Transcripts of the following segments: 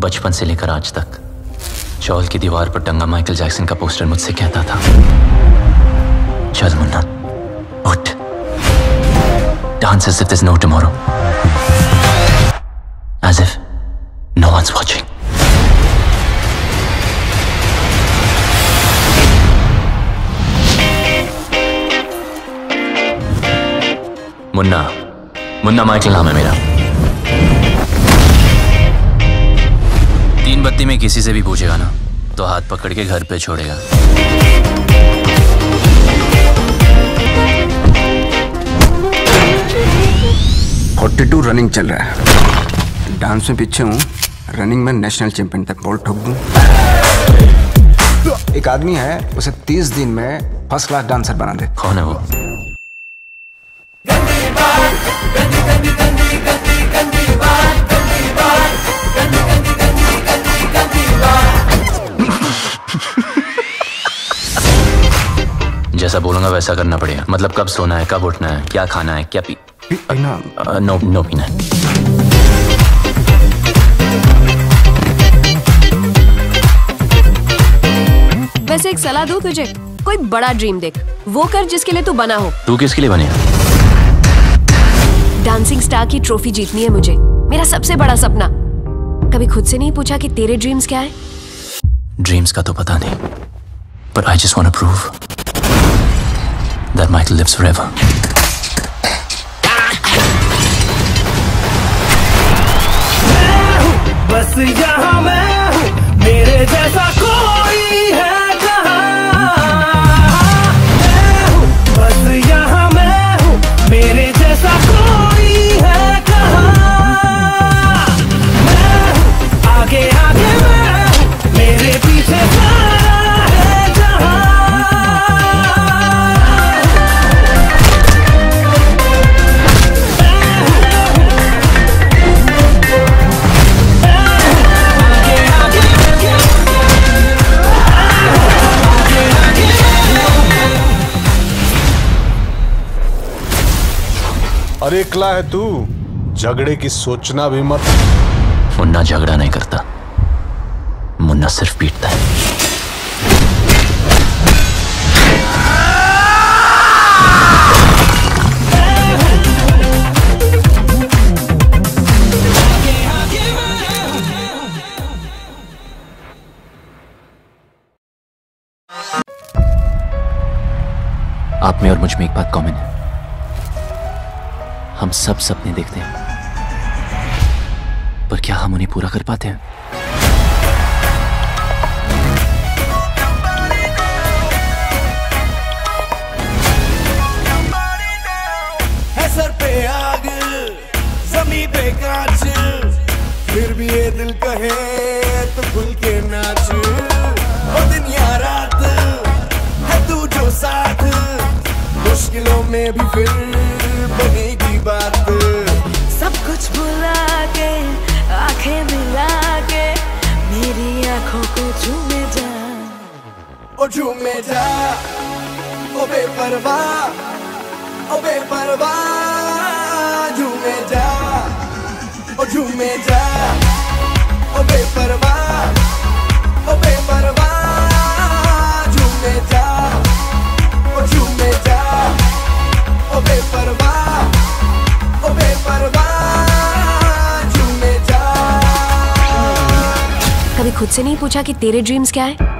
बचपन से लेकर आज तक। चौल की दीवार पर टंगा माइकल जैक्सन का पोस्टर मुझसे कहता था, चल मुन्ना, उठ। Dance as if there's no tomorrow. As if no one's watching. Munna Munna Michael नाम है मेरा। तीन बत्ती में किसी से भी पूछेगा ना तो हाथ पकड़ के घर पे छोड़ेगा। फोर्टी टू रनिंग चल रहा है। डांस में पीछे हूँ रनिंग में नेशनल चैंपियन तक बॉल ठोक दूँ। एक आदमी है उसे तीस दिन में फ़र्स्ट क्लास डांसर बना दे। कौन है वो? जैसा बोलूँगा वैसा करना पड़ेगा। मतलब कब सोना है कब उठना है क्या खाना है क्या पी ना नो नो पीना है। वैसे एक सलाह दूँ तुझे। कोई बड़ा ड्रीम देख। वो कर जिसके लिए तू बना हो। तू किसके लिए बने? डांसिंग स्टार की ट्रॉफी जीतनी है मुझे। मेरा सबसे बड़ा सपना। कभी खुद से नहीं पूछा कि तेरे ड्रीम्स क्या है? ड्रीम्स का तो पता नहीं। पर I just want to prove that Michael lives forever बस यहाँ मैं हूँ मेरे जैसा कोई है। एकला है तू? झगड़े की सोचना भी मत। मुन्ना झगड़ा नहीं करता। मुन्ना सिर्फ़ पीटता है। आप में और मुझमें एक बात कॉमन है। हम सब सपने देखते हैं। पर क्या हम उन्हें पूरा कर पाते हैं? ओ झूमे जा। ओ बेपरवाह ओ बेपरवाह झूमे जा। ओ झूमे जा। ओ बेपरवाह ओ बेपरवाह झूमे जा। ओ झूमे जा। ओ बेपरवाह ओ बेपरवाह झूमे जा। कभी खुद से नहीं पूछा कि तेरे ड्रीम्स क्या है?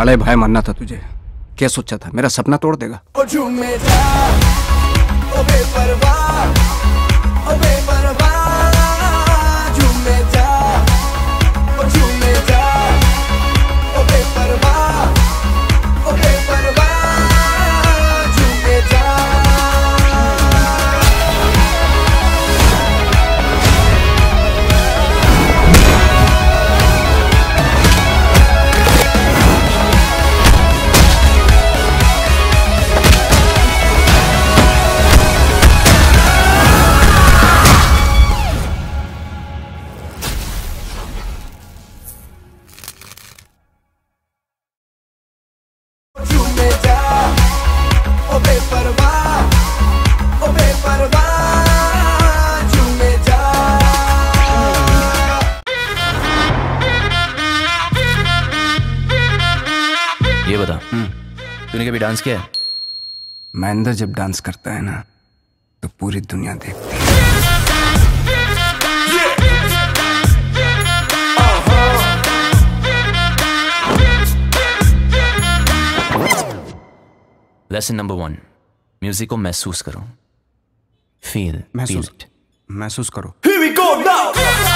साले भाई मानना था तुझे। क्या सोचा था? मेरा सपना तोड़ देगा। डांस किया है? महेंद्र जब डांस करता है ना तो पूरी दुनिया देखती है। लेसन नंबर वन म्यूज़िक को महसूस करो। फील महसूस महसूस करो। Here we go now.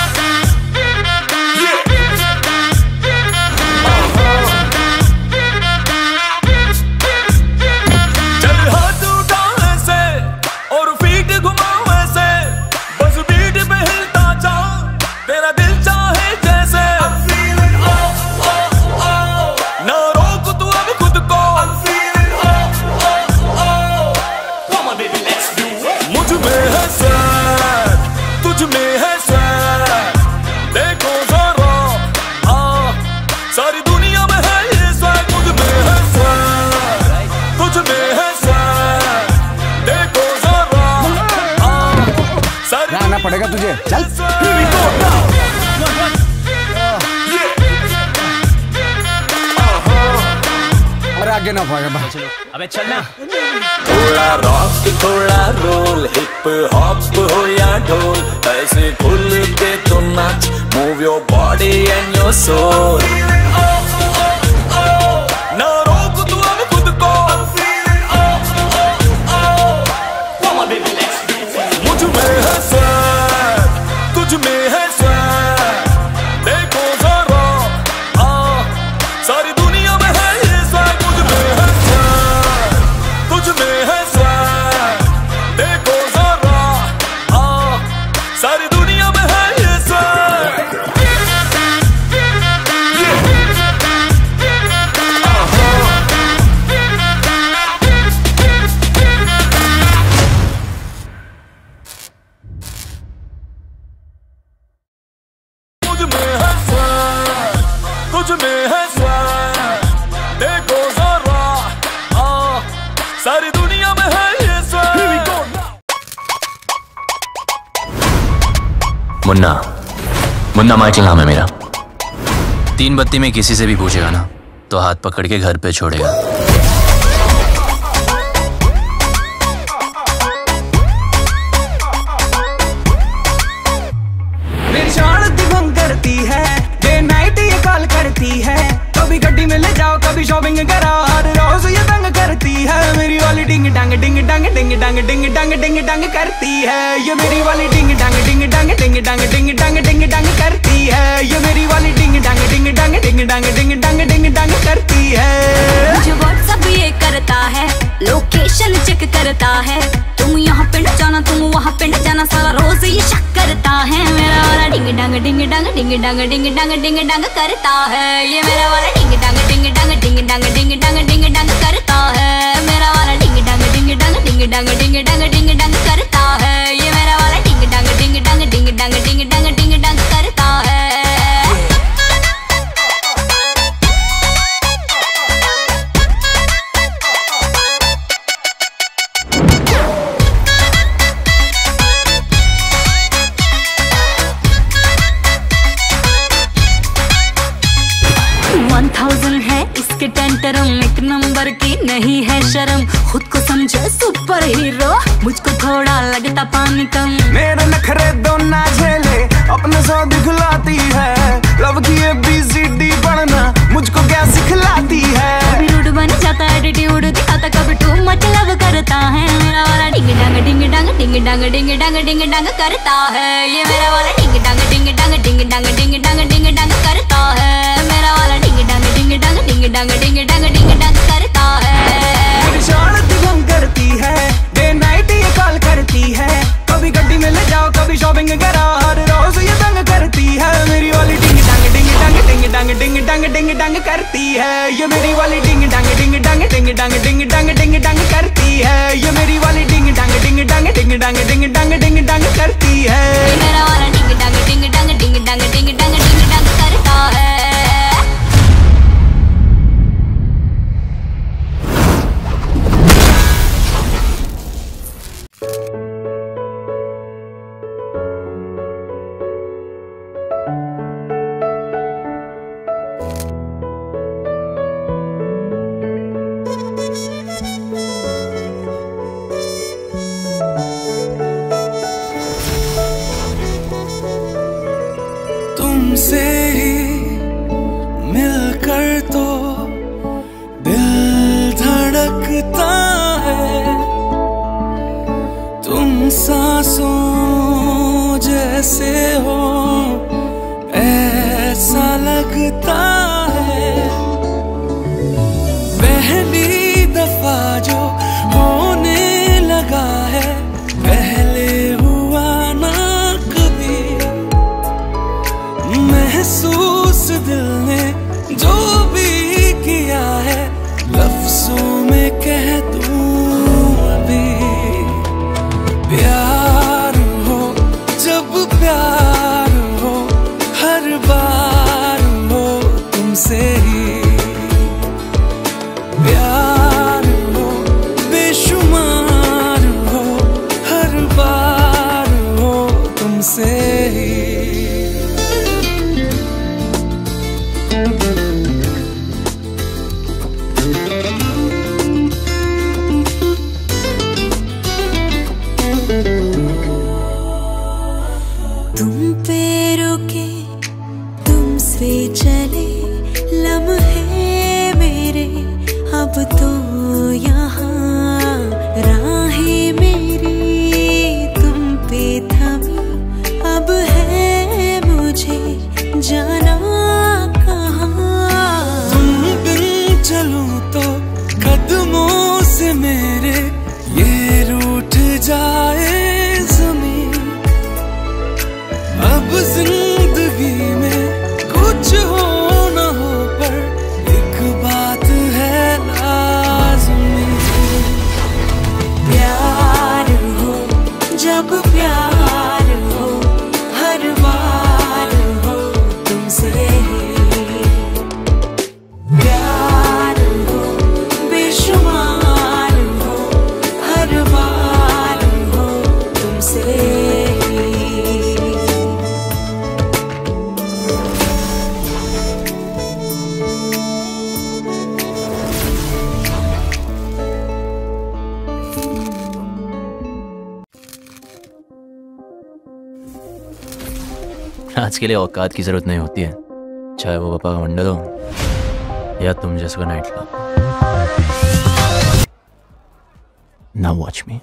Here we go. now. आगे ना भागा भाई अबे चलना थोड़ा रॉक थोड़ा रोल हिप हॉप हो या ढोल ऐसे खुल के तुम नाच। Move your body and your soul तुझ है देखो जरा। आ सारी दुनिया में है ये मुन्ना मुन्ना माइक नाम है मेरा। तीन बत्ती में किसी से भी पूछेगा ना तो हाथ पकड़ के घर पे छोड़ेगा। ये मेरी वाली डिंग डंग डिंग डंग डिंग डंग डिंग डंग डिंग डंग करती है ये मेरी वाली डिंग डंग डिंग डंग डिंग डंग डिंग डंग डिंग डंग करती है मुझे व्हाट्सअप ये करता है लोकेशन चेक करता है तुम यहाँ पे न जाना तुम वहाँ पे न जाना सारा रोज ये शक करता है मेरा वाला डिंग डंग डिंग डंग डिंग डंग डिंग डंग डिंग डंग करता है ये मेरा वाला डिंग डंग डिंग डंग डिंग डंग डिंग डंग डिंग डंग करता है मेरा वाला डिंग डंग डिंग डंग डिंग डंग डिंग डंग डिंग के टेंटरम एक नंबर की नहीं है शर्म। खुद को समझे सुपर हीरो मुझको थोड़ा लगता पानी कम मेरे नखरे दो ना झेले अपने सो दिखलाती है। लव की ये बीसीडी पढ़ना मुझको क्या सिखलाती है? कभी रूड बन जाता है एटीट्यूड दिखाता कभी टू मच लव करता है। मेरा वाला डिंग डंग डिंग डंग डिंग डंग डिंग डंग डिंग डंग करता है। ये मेरा वाला डिंग डंग डिंग डंग डिंग डंग डिंग डंग डिंग डंग करता है। aconteceu चलूँ तो कदमों से मेरे ये रूठ जाए। डांस के लिए औकात की ज़रूरत नहीं होती है। चाहे वो पापा का मंडल हो, या तुम जैसे नाइट क्लब ना वॉच मी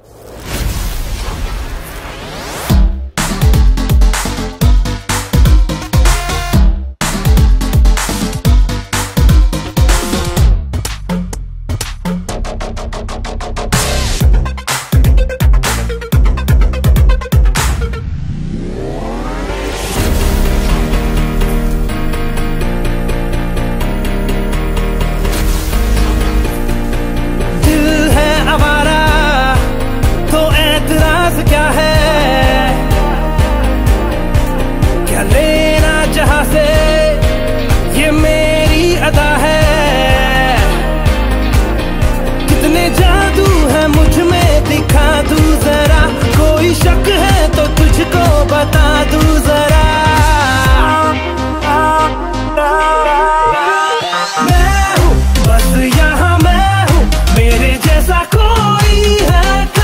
ऐसा कोई है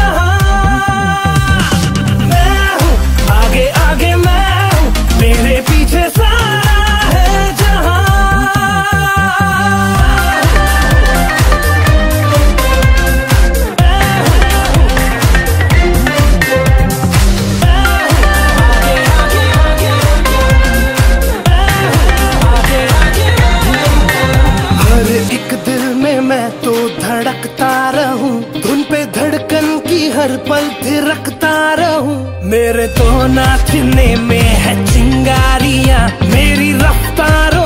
हर पल थिरकता रहूँ। मेरे तो नाचने में है चिंगारियाँ मेरी रफ्तार